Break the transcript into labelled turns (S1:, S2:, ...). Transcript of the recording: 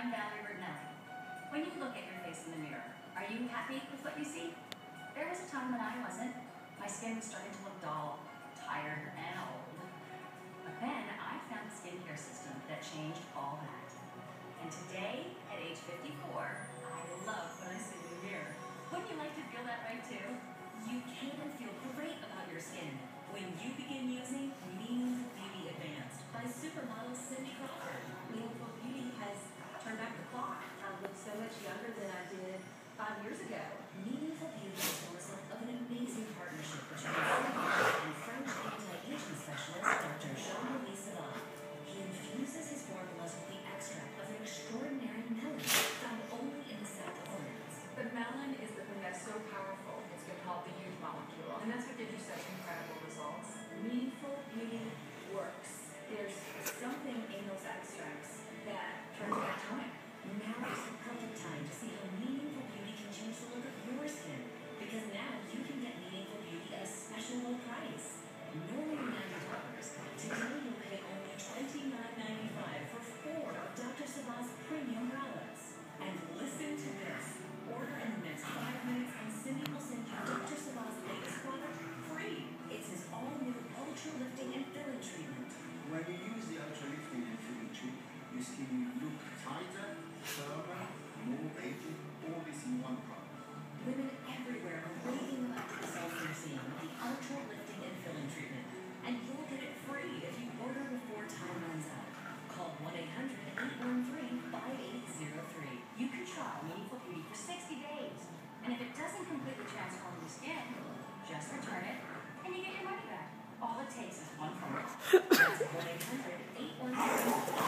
S1: I'm Valerie Bertinelli. When you look at your face in the mirror, are you happy with what you see? There was a time when I wasn't. My skin was starting to look dull, tired, and old.
S2: much younger than I did five years ago. Meaningful Beauty is the result of an amazing partnership between and French anti-aging specialist Dr. Jean-Louis Sebagh. He infuses his formulas with the extract of an extraordinary melon found only in the south of France.
S3: The melon is the thing that's so powerful. It's been called the
S1: Thank
S2: you.